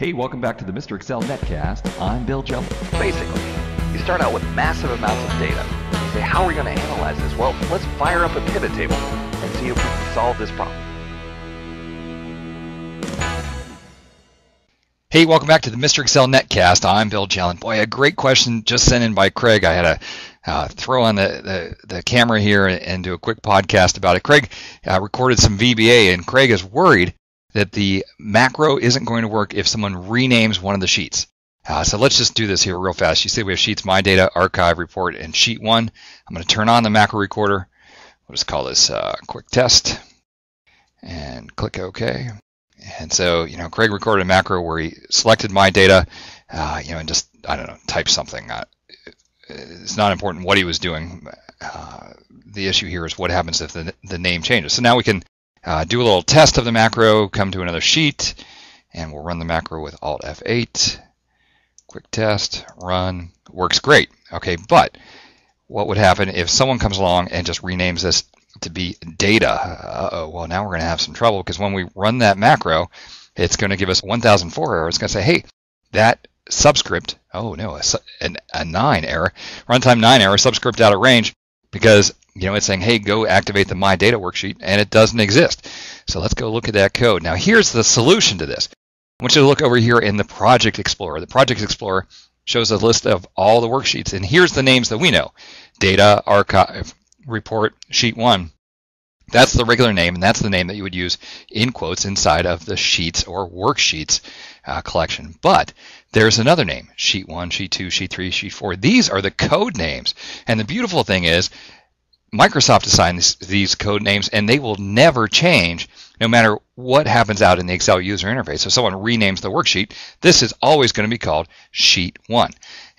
Hey, welcome back to the Mr. Excel Netcast. I'm Bill Jelen. Basically, you start out with massive amounts of data. You say, how are we going to analyze this? Well, let's fire up a pivot table and see if we can solve this problem. Hey, welcome back to the Mr. Excel Netcast. I'm Bill Jelen. Boy, a great question just sent in by Craig. I had to uh, throw on the, the, the, camera here and do a quick podcast about it. Craig uh, recorded some VBA, and Craig is worried that the macro isn't going to work if someone renames one of the sheets. Uh, so let's just do this here real fast. You see we have sheets, my data, archive, report, and sheet one. I'm going to turn on the macro recorder. We'll just call this uh, quick test and click OK. And so, you know, Craig recorded a macro where he selected my data, uh, you know, and just, I don't know, type something. Uh, it's not important what he was doing. Uh, the issue here is what happens if the, the name changes. So now we can uh, do a little test of the macro, come to another sheet, and we'll run the macro with Alt F8. Quick test, run, works great. Okay, but what would happen if someone comes along and just renames this to be data? Uh-oh, well now we're going to have some trouble because when we run that macro, it's going to give us 1004 error. It's going to say, hey, that subscript, oh no, a, a 9 error, runtime 9 error, subscript out of range because you know, it's saying, hey, go activate the My Data worksheet, and it doesn't exist. So let's go look at that code. Now, here's the solution to this. I want you to look over here in the Project Explorer. The Project Explorer shows a list of all the worksheets, and here's the names that we know. Data, Archive, Report, Sheet 1. That's the regular name, and that's the name that you would use in quotes inside of the Sheets or Worksheets uh, collection. But there's another name, Sheet 1, Sheet 2, Sheet 3, Sheet 4. These are the code names. And the beautiful thing is Microsoft assigns these code names and they will never change no matter what happens out in the Excel user interface. So someone renames the worksheet, this is always going to be called sheet one.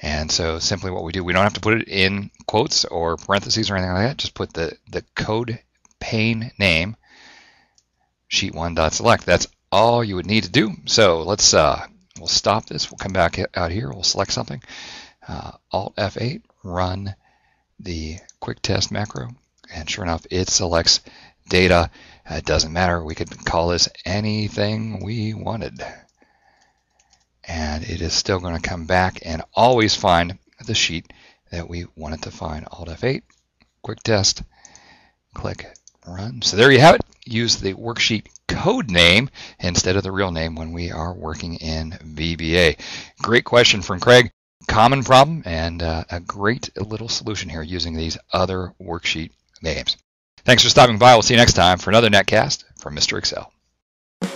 And so simply what we do, we don't have to put it in quotes or parentheses or anything like that. Just put the, the code pane name, sheet one dot select. That's all you would need to do. So let's, uh, we'll stop this. We'll come back out here. We'll select something. Uh, Alt F8, run the quick test macro, and sure enough, it selects data. Uh, it doesn't matter. We could call this anything we wanted. And it is still going to come back and always find the sheet that we wanted to find. Alt F8, quick test, click run. So there you have it. Use the worksheet code name instead of the real name when we are working in VBA. Great question from Craig common problem and uh, a great little solution here using these other worksheet names. Thanks for stopping by. We'll see you next time for another netcast from Mr. Excel. Well,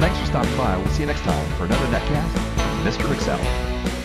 thanks for stopping by. We'll see you next time for another netcast from Mr. Excel.